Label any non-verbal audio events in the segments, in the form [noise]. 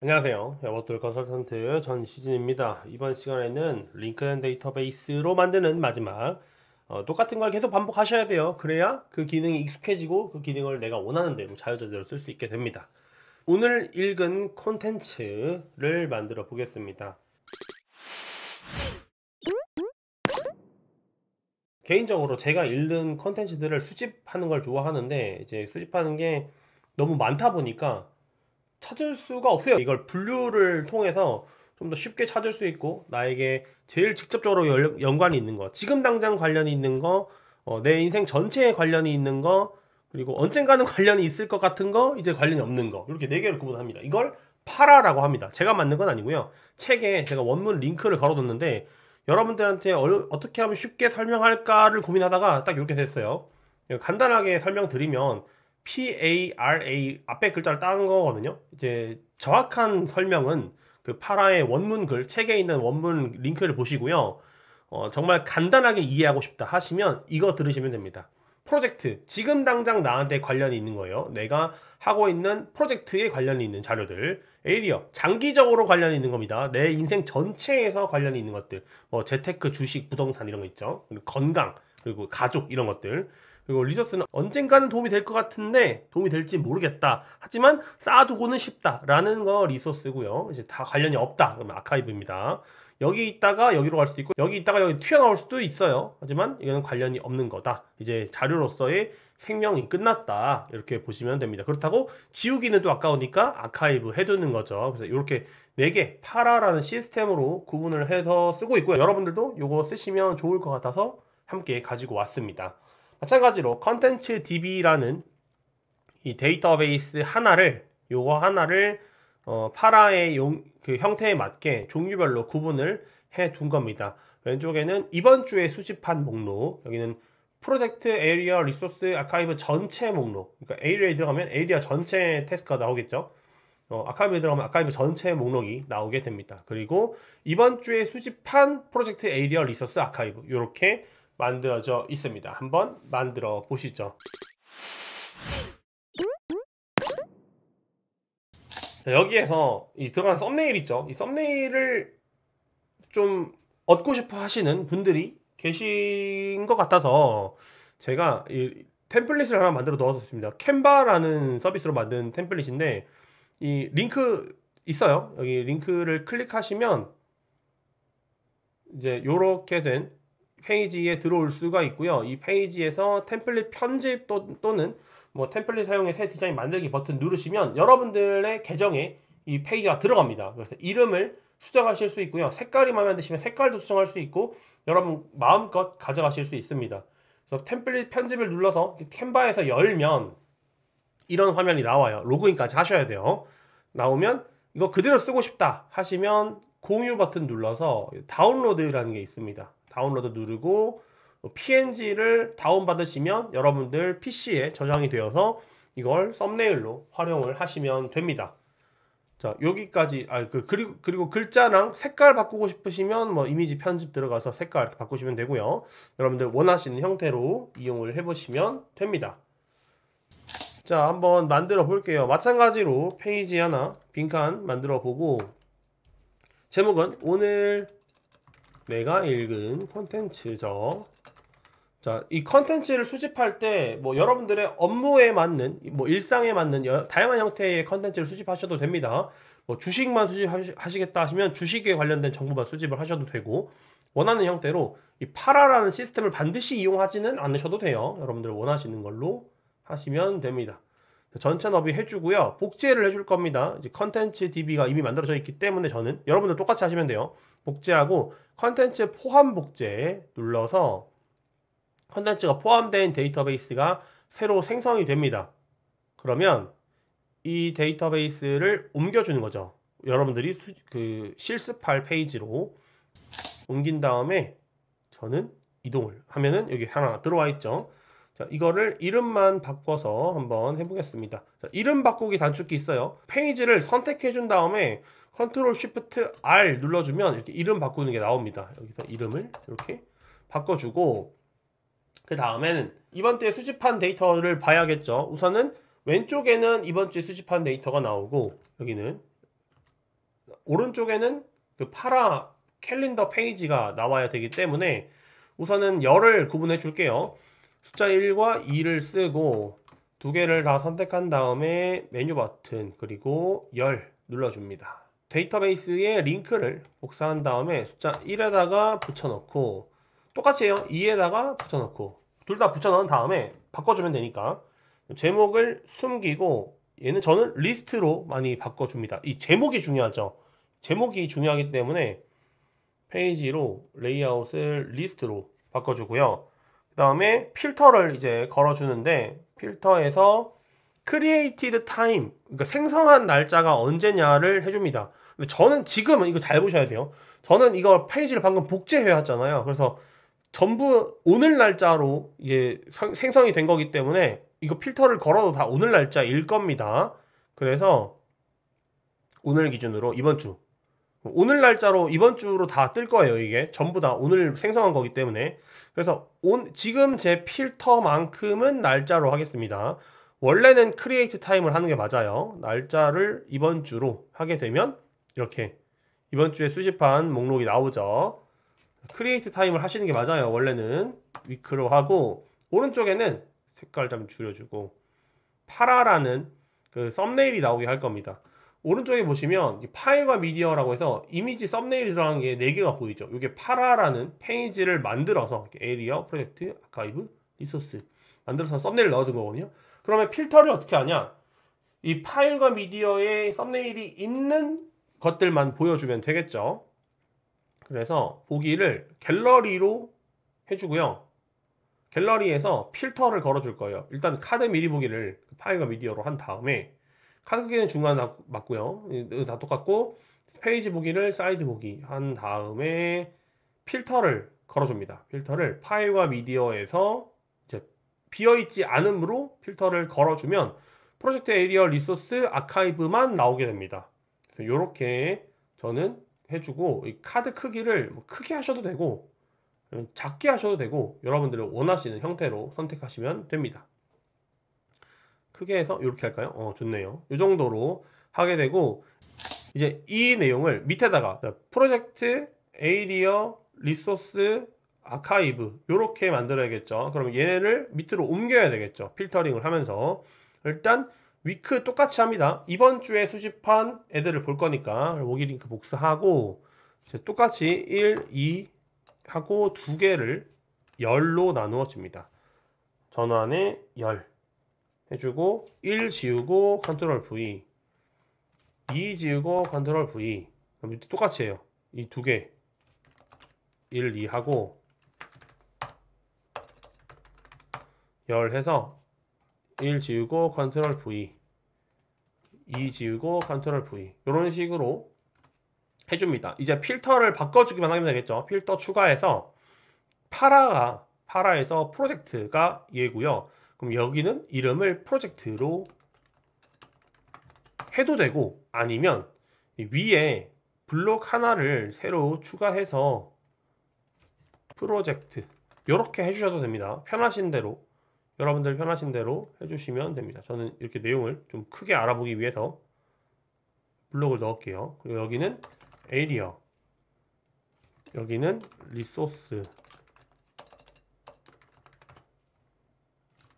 안녕하세요. 협업툴 컨설턴트 전시진입니다. 이번 시간에는 linked 데이터베이스로 만드는 마지막 어, 똑같은 걸 계속 반복하셔야 돼요. 그래야 그 기능이 익숙해지고 그 기능을 내가 원하는 대로 자유자재로 쓸 수 있게 됩니다. 오늘 읽은 콘텐츠를 만들어 보겠습니다. 개인적으로 제가 읽는 콘텐츠들을 수집하는 걸 좋아하는데 이제 수집하는 게 너무 많다 보니까 찾을 수가 없어요. 이걸 분류를 통해서 좀 더 쉽게 찾을 수 있고 나에게 제일 직접적으로 연, 연관이 있는 거 지금 당장 관련이 있는 거 어, 내 인생 전체에 관련이 있는 거 그리고 언젠가는 [laughs] 관련이 있을 것 같은 거 이제 관련이 없는 거 이렇게 네 개를 구분합니다. 이걸 파라라고 합니다. 제가 만든 건 아니고요. 책에 제가 원문 링크를 걸어뒀는데 여러분들한테 어, 떻게 하면 쉽게 설명할까를 고민하다가 딱 이렇게 됐어요. 간단하게 설명드리면 PARA 앞에 글자를 따는 거거든요. 이제 정확한 설명은 그 파라의 원문 글, 책에 있는 원문 링크를 보시고요. 어, 정말 간단하게 이해하고 싶다 하시면 이거 들으시면 됩니다. 프로젝트, 지금 당장 나한테 관련이 있는 거예요. 내가 하고 있는 프로젝트에 관련이 있는 자료들. 에리어, 장기적으로 관련이 있는 겁니다. 내 인생 전체에서 관련이 있는 것들. 뭐 재테크, 주식, 부동산 이런 거 있죠. 건강, 그리고 가족 이런 것들. 그리고 리서스는 언젠가는 도움이 될 것 같은데 도움이 될지 모르겠다. 하지만 쌓아두고는 쉽다라는 거 리소스고요. 이제 다 관련이 없다. 그러면 아카이브입니다. 여기 있다가 여기로 갈 수도 있고 여기 있다가 여기 튀어나올 수도 있어요. 하지만 이거는 관련이 없는 거다. 이제 자료로서의 생명이 끝났다. 이렇게 보시면 됩니다. 그렇다고 지우기는 또 아까우니까 아카이브 해두는 거죠. 그래서 이렇게 4개 파라라는 시스템으로 구분을 해서 쓰고 있고요. 여러분들도 이거 쓰시면 좋을 것 같아서 함께 가지고 왔습니다. 마찬가지로 컨텐츠 DB라는 이 데이터베이스 하나를 요거 하나를 어, PARA의 용, 그 형태에 맞게 종류별로 구분을 해 둔 겁니다. 왼쪽에는 이번 주에 수집한 목록, 여기는 프로젝트 area resource 아카이브 전체 목록. 그러니까 area에 들어가면 area 전체 task가 나오겠죠. 어, 아카이브에 들어가면 아카이브 전체 목록이 나오게 됩니다. 그리고 이번 주에 수집한 프로젝트 area resource 아카이브 이렇게 만들어져 있습니다. 한번 만들어 보시죠. 자, 여기에서 이 들어간 썸네일 있죠. 이 썸네일을 좀 얻고 싶어 하시는 분들이 계신 것 같아서 제가 이 템플릿을 하나 만들어 넣었습니다. 캔바라는 서비스로 만든 템플릿인데 이 링크 있어요. 여기 링크를 클릭하시면 이제 이렇게 된 페이지에 들어올 수가 있고요. 이 페이지에서 템플릿 편집 또, 또는 뭐 템플릿 사용해 새 디자인 만들기 버튼 누르시면 여러분들의 계정에 이 페이지가 들어갑니다. 그래서 이름을 수정하실 수 있고요. 색깔이 마음에 안 드시면 색깔도 수정할 수 있고 여러분 마음껏 가져가실 수 있습니다. 그래서 템플릿 편집을 눌러서 캔바에서 열면 이런 화면이 나와요. 로그인까지 하셔야 돼요. 나오면 이거 그대로 쓰고 싶다 하시면 공유 버튼 눌러서 다운로드라는 게 있습니다. 다운로드 누르고 PNG를 다운받으시면 여러분들 PC에 저장이 되어서 이걸 썸네일로 활용을 하시면 됩니다. 자, 여기까지, 아, 그, 그리고, 그리고 글자랑 색깔 바꾸고 싶으시면 뭐 이미지 편집 들어가서 색깔 이렇게 바꾸시면 되고요. 여러분들 원하시는 형태로 이용을 해보시면 됩니다. 자, 한번 만들어 볼게요. 마찬가지로 페이지 하나 빈칸 만들어 보고, 제목은 오늘 내가 읽은 콘텐츠죠. 자, 이 컨텐츠를 수집할 때 뭐 여러분들의 업무에 맞는 뭐 일상에 맞는 여, 다양한 형태의 컨텐츠를 수집하셔도 됩니다. 뭐 주식만 수집하시겠다 하시면 주식에 관련된 정보만 수집을 하셔도 되고 원하는 형태로 이 PARA라는 시스템을 반드시 이용하지는 않으셔도 돼요. 여러분들 원하시는 걸로 하시면 됩니다. 전체 너비 해주고요. 복제를 해줄 겁니다. 이제 컨텐츠 DB가 이미 만들어져 있기 때문에 저는 여러분들 똑같이 하시면 돼요. 복제하고 컨텐츠 포함 복제 눌러서 컨텐츠가 포함된 데이터베이스가 새로 생성이 됩니다. 그러면 이 데이터베이스를 옮겨주는 거죠. 여러분들이 수, 그 실습할 페이지로 옮긴 다음에 저는 이동을 하면은 여기 하나 들어와 있죠. 자, 이거를 이름만 바꿔서 한번 해보겠습니다. 자, 이름 바꾸기 단축키 있어요. 페이지를 선택해 준 다음에 컨트롤 shift R 눌러주면 이렇게 이름 바꾸는 게 나옵니다. 여기서 이름을 이렇게 바꿔주고 그 다음에는 이번 주에 수집한 데이터를 봐야겠죠. 우선은 왼쪽에는 이번 주에 수집한 데이터가 나오고 여기는 오른쪽에는 그 파라 캘린더 페이지가 나와야 되기 때문에 우선은 열을 구분해 줄게요. 숫자 1과 2를 쓰고 두 개를 다 선택한 다음에 메뉴 버튼 그리고 열 눌러줍니다. 데이터베이스에 링크를 복사한 다음에 숫자 1에다가 붙여넣고 똑같이 해요. 2에다가 붙여넣고 둘 다 붙여넣은 다음에 바꿔주면 되니까 제목을 숨기고 얘는 저는 리스트로 많이 바꿔줍니다. 이 제목이 중요하죠. 제목이 중요하기 때문에 페이지로 레이아웃을 리스트로 바꿔주고요. 그 다음에 필터를 이제 걸어주는데 필터에서 created time 그러니까 생성한 날짜가 언제냐를 해줍니다. 근데 저는 지금은 이거 잘 보셔야 돼요. 저는 이걸 페이지를 방금 복제해 왔잖아요. 그래서 전부 오늘 날짜로 이게 생성이 된 거기 때문에 이거 필터를 걸어도 다 오늘 날짜일 겁니다. 그래서 오늘 기준으로 이번 주 오늘 날짜로 이번 주로 다 뜰 거예요 이게. 전부 다 오늘 생성한 거기 때문에. 그래서 온, 지금 제 필터만큼은 날짜로 하겠습니다. 원래는 create time을 하는 게 맞아요. 날짜를 이번 주로 하게 되면 이렇게 이번 주에 수집한 목록이 나오죠. create time을 하시는 게 맞아요 원래는. week로 하고 오른쪽에는 색깔 좀 줄여주고. PARA라는 그 썸네일이 나오게 할 겁니다 오른쪽에 보시면 파일과 미디어라고 해서 이미지 썸네일이 들어간 게 4개가 보이죠. 이게 PARA라는 페이지를 만들어서 area, 프로젝트, 아카이브, resource 만들어서 썸네일 넣어둔 거거든요. 그러면 필터를 어떻게 하냐? 이 파일과 미디어에 썸네일이 있는 것들만 보여주면 되겠죠. 그래서 보기를 갤러리로 해주고요. 갤러리에서 필터를 걸어줄 거예요. 일단 카드 미리 보기를 파일과 미디어로 한 다음에 카드 크기는 중간 맞고요. 다 똑같고 페이지 보기를 사이드 보기 한 다음에 필터를 걸어줍니다. 필터를 파일과 미디어에서 이제 비어있지 않음으로 필터를 걸어주면 프로젝트 area resource 아카이브만 나오게 됩니다. 이렇게 저는 해주고 카드 크기를 뭐 크게 하셔도 되고 작게 하셔도 되고 여러분들이 원하시는 형태로 선택하시면 됩니다. 크게 해서 이렇게 할까요? 어 좋네요. 이 정도로 하게 되고 이제 이 내용을 밑에다가 프로젝트 area resource 아카이브 이렇게 만들어야겠죠. 그럼 얘를 밑으로 옮겨야 되겠죠. 필터링을 하면서 일단 week 똑같이 합니다. 이번 주에 수집한 애들을 볼 거니까 보기 링크 복사하고 똑같이 1, 2 하고 두 개를 열로 나누어 줍니다. 전환에 열 해주고 1 지우고 컨트롤 V 2 지우고 컨트롤 V. 그럼 똑같이 해요. 이 두 개. 1, 2 하고 열 해서 1 지우고 컨트롤 V 2 지우고 컨트롤 V. 이런 식으로 해줍니다. 이제 필터를 바꿔주기만 하면 되겠죠. 필터 추가해서 PARA가 PARA에서 프로젝트가 얘고요 그럼 여기는 이름을 프로젝트로 해도 되고 아니면 위에 블록 하나를 새로 추가해서 프로젝트 이렇게 해주셔도 됩니다. 편하신 대로 여러분들 편하신 대로 해주시면 됩니다. 저는 이렇게 내용을 좀 크게 알아보기 위해서 블록을 넣을게요. 그리고 여기는 area 여기는 resource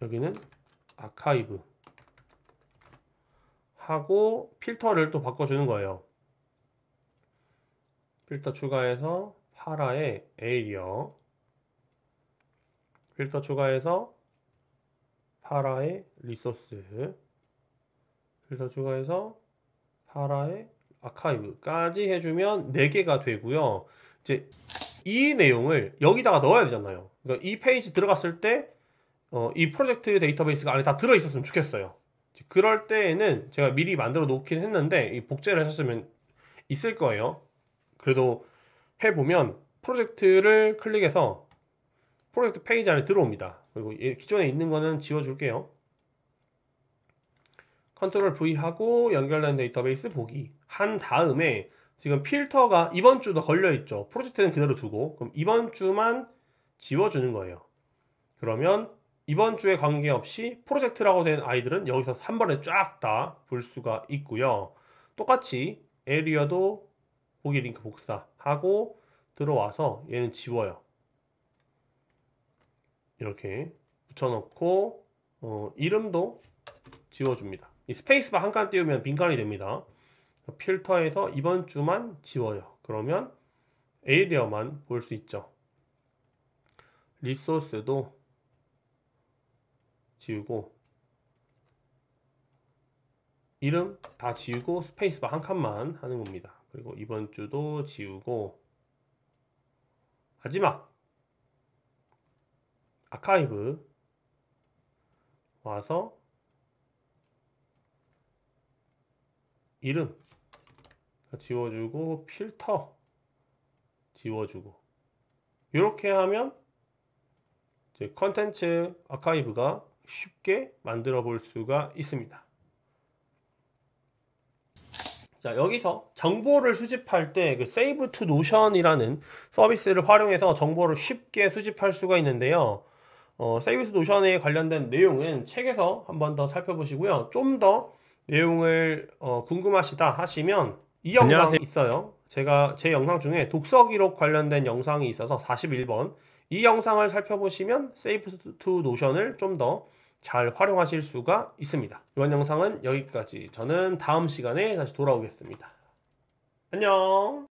여기는 아카이브 하고 필터를 또 바꿔주는 거예요. 필터 추가해서 PARA의 area 필터 추가해서 PARA의 resource 필터 추가해서 PARA의 아카이브까지 해주면 4개가 되고요. 이제 이 내용을 여기다가 넣어야 되잖아요. 그러니까 이 페이지 들어갔을 때 어, 이 프로젝트 데이터베이스가 안에 다 들어있었으면 좋겠어요. 그럴 때에는 제가 미리 만들어 놓긴 했는데 이 복제를 하셨으면 있을 거예요. 그래도 해보면 프로젝트를 클릭해서 프로젝트 페이지 안에 들어옵니다. 그리고 기존에 있는 거는 지워줄게요. 컨트롤 V 하고 연결된 데이터베이스 보기 한 다음에 지금 필터가 이번 주도 걸려 있죠. 프로젝트는 그대로 두고 그럼 이번 주만 지워주는 거예요. 그러면 이번 주에 관계없이 프로젝트라고 된 아이들은 여기서 한 번에 쫙 다 볼 수가 있고요. 똑같이 area도 보기 링크 복사하고 들어와서 얘는 지워요. 이렇게 붙여놓고 어, 이름도 지워줍니다. 이 스페이스바 한 칸 띄우면 빈칸이 됩니다. 필터에서 이번 주만 지워요. 그러면 area만 볼 수 있죠. resource도 지우고 이름 다 지우고 스페이스바 한 칸만 하는 겁니다. 그리고 이번 주도 지우고 마지막 아카이브 와서 이름 지워주고 필터 지워주고 이렇게 하면 이제 컨텐츠 아카이브가 쉽게 만들어 볼 수가 있습니다. 자 여기서 정보를 수집할 때 그 Save to Notion이라는 서비스를 활용해서 정보를 쉽게 수집할 수가 있는데요. 어, Save to Notion에 관련된 내용은 책에서 한 번 더 살펴보시고요. 좀 더 내용을 어, 궁금하시다 하시면 이 영상 안녕하세요. 있어요. 제가 제 영상 중에 독서 기록 관련된 영상이 있어서 41번 이 영상을 살펴보시면 Save to Notion을 좀더 잘 활용하실 수가 있습니다. 이번 영상은 여기까지. 저는 다음 시간에 다시 돌아오겠습니다. 안녕.